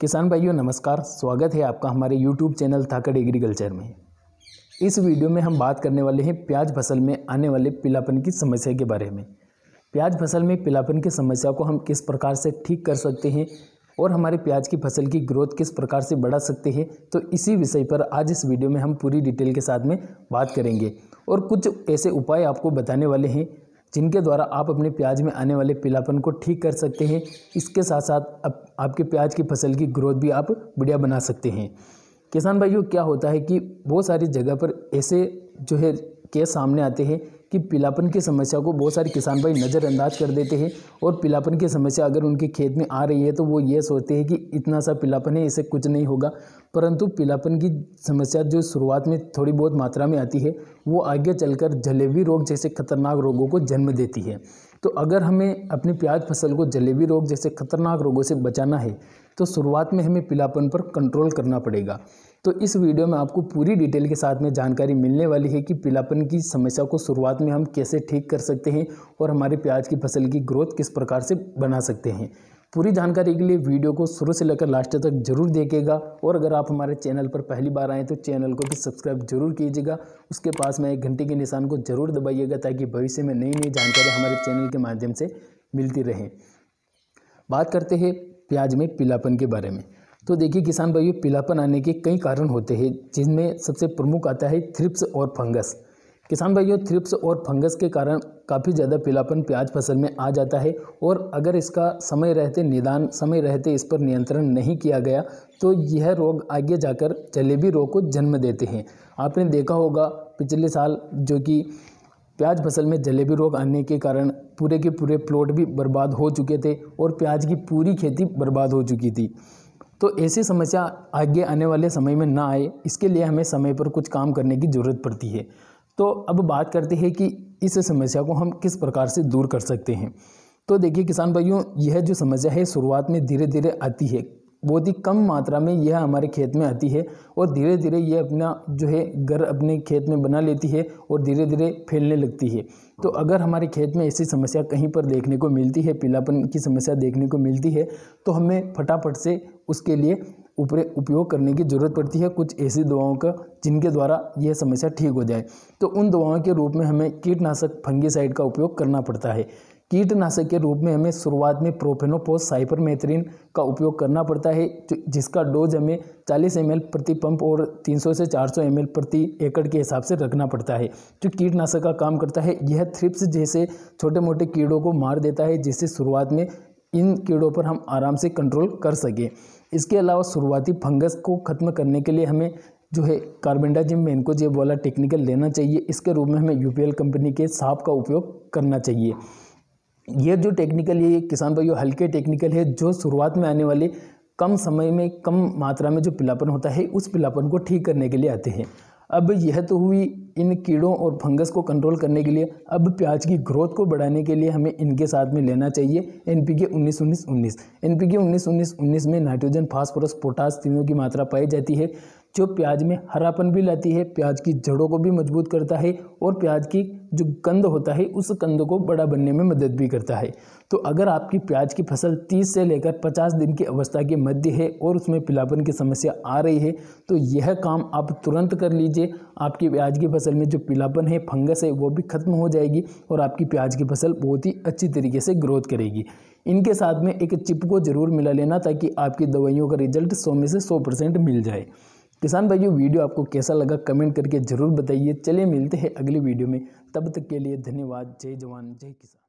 किसान भाइयों, नमस्कार। स्वागत है आपका हमारे YouTube चैनल थाकड़ एग्रीकल्चर में। इस वीडियो में हम बात करने वाले हैं प्याज फ़सल में आने वाले पीलापन की समस्या के बारे में। प्याज फ़सल में पीलापन की समस्या को हम किस प्रकार से ठीक कर सकते हैं और हमारे प्याज की फ़सल की ग्रोथ किस प्रकार से बढ़ा सकते हैं तो इसी विषय पर आज इस वीडियो में हम पूरी डिटेल के साथ में बात करेंगे। और कुछ ऐसे उपाय आपको बताने वाले हैं जिनके द्वारा आप अपने प्याज में आने वाले पीलापन को ठीक कर सकते हैं। इसके साथ साथ अब आपके प्याज की फ़सल की ग्रोथ भी आप बढ़िया बना सकते हैं। किसान भाइयों, क्या होता है कि बहुत सारी जगह पर ऐसे जो है केस सामने आते हैं कि पीलापन की समस्या को बहुत सारे किसान भाई नज़रअंदाज कर देते हैं और पीलापन की समस्या अगर उनके खेत में आ रही है तो वो ये सोचते हैं कि इतना सा पीलापन है इसे कुछ नहीं होगा। परंतु पीलापन की समस्या जो शुरुआत में थोड़ी बहुत मात्रा में आती है, वो आगे चलकर जलेबी रोग जैसे खतरनाक रोगों को जन्म देती है। तो अगर हमें अपनी प्याज फ़सल को जलेबी रोग जैसे खतरनाक रोगों से बचाना है तो शुरुआत में हमें पीलापन पर कंट्रोल करना पड़ेगा। तो इस वीडियो में आपको पूरी डिटेल के साथ में जानकारी मिलने वाली है कि पीलापन की समस्या को शुरुआत में हम कैसे ठीक कर सकते हैं और हमारे प्याज की फ़सल की ग्रोथ किस प्रकार से बना सकते हैं। पूरी जानकारी के लिए वीडियो को शुरू से लेकर लास्ट तक ज़रूर देखेगा और अगर आप हमारे चैनल पर पहली बार आएँ तो चैनल को भी सब्सक्राइब ज़रूर कीजिएगा। उसके पास में एक घंटे के निशान को ज़रूर दबाइएगा, ताकि भविष्य में नई नई जानकारी हमारे चैनल के माध्यम से मिलती रहे। बात करते हैं प्याज में पीलापन के बारे में। तो देखिए किसान भाइयों, पीलापन आने के कई कारण होते हैं, जिनमें सबसे प्रमुख आता है थ्रिप्स और फंगस। किसान भाइयों, थ्रिप्स और फंगस के कारण काफ़ी ज़्यादा पीलापन प्याज फ़सल में आ जाता है और अगर इसका समय रहते निदान, समय रहते इस पर नियंत्रण नहीं किया गया तो यह रोग आगे जाकर जलेबी रोग को जन्म देते हैं। आपने देखा होगा पिछले साल जो कि प्याज फ़सल में जलेबी रोग आने के कारण पूरे के पूरे प्लॉट भी बर्बाद हो चुके थे और प्याज की पूरी खेती बर्बाद हो चुकी थी। तो ऐसी समस्या आगे आने वाले समय में ना आए, इसके लिए हमें समय पर कुछ काम करने की ज़रूरत पड़ती है। तो अब बात करते हैं कि इस समस्या को हम किस प्रकार से दूर कर सकते हैं। तो देखिए किसान भाइयों, यह जो समस्या है शुरुआत में धीरे धीरे आती है। बहुत ही कम मात्रा में यह हमारे खेत में आती है और धीरे धीरे यह अपना जो है घर अपने खेत में बना लेती है और धीरे धीरे फैलने लगती है। तो अगर हमारे खेत में ऐसी समस्या कहीं पर देखने को मिलती है, पीलापन की समस्या देखने को मिलती है तो हमें फटाफट से उसके लिए ऊपर उपयोग करने की ज़रूरत पड़ती है कुछ ऐसी दवाओं का, जिनके द्वारा यह समस्या ठीक हो जाए। तो उन दवाओं के रूप में हमें कीटनाशक फंगीसाइड का उपयोग करना पड़ता है। कीटनाशक के रूप में हमें शुरुआत में प्रोफेनोपोस साइपरमेथ्रिन का उपयोग करना पड़ता है जिसका डोज हमें 40 एम प्रति पंप और 300 से 400 एम प्रति एकड़ के हिसाब से रखना पड़ता है। जो कीटनाशक का काम करता है, यह थ्रिप्स जैसे छोटे मोटे कीड़ों को मार देता है, जिससे शुरुआत में इन कीड़ों पर हम आराम से कंट्रोल कर सकें। इसके अलावा शुरुआती फंगस को ख़त्म करने के लिए हमें जो है कार्बेंडाजिम मेनकोजेब वाला टेक्निकल लेना चाहिए। इसके रूप में हमें यूपीएल कंपनी के सांप का उपयोग करना चाहिए। यह जो टेक्निकल है ये किसान भाइयों, हल्के टेक्निकल है, जो शुरुआत में आने वाले कम समय में कम मात्रा में जो पिलापन होता है, उस पिलापन को ठीक करने के लिए आते हैं। अब यह तो हुई इन कीड़ों और फंगस को कंट्रोल करने के लिए। अब प्याज की ग्रोथ को बढ़ाने के लिए हमें इनके साथ में लेना चाहिए। एन पी के उन्नीस उन्नीस उन्नीस। एन पी के उन्नीस उन्नीस उन्नीस में नाइट्रोजन फास्फोरस पोटास तीनों की मात्रा पाई जाती है। जो प्याज में हरापन भी लाती है, प्याज की जड़ों को भी मज़बूत करता है और प्याज की जो कंद होता है, उस कंद को बड़ा बनने में मदद भी करता है। तो अगर आपकी प्याज की फ़सल 30 से लेकर 50 दिन की अवस्था के मध्य है और उसमें पिलापन की समस्या आ रही है तो यह काम आप तुरंत कर लीजिए। आपकी प्याज की फ़सल में जो पिलापन है, फंगस है, वो भी खत्म हो जाएगी और आपकी प्याज की फ़सल बहुत ही अच्छी तरीके से ग्रोथ करेगी। इनके साथ में एक चिप को ज़रूर मिला लेना ताकि आपकी दवाइयों का रिज़ल्ट सौ में से सौ परसेंट मिल जाए। किसान भाइयों, वीडियो आपको कैसा लगा कमेंट करके ज़रूर बताइए। चलिए मिलते हैं अगली वीडियो में। तब तक के लिए धन्यवाद। जय जवान, जय किसान।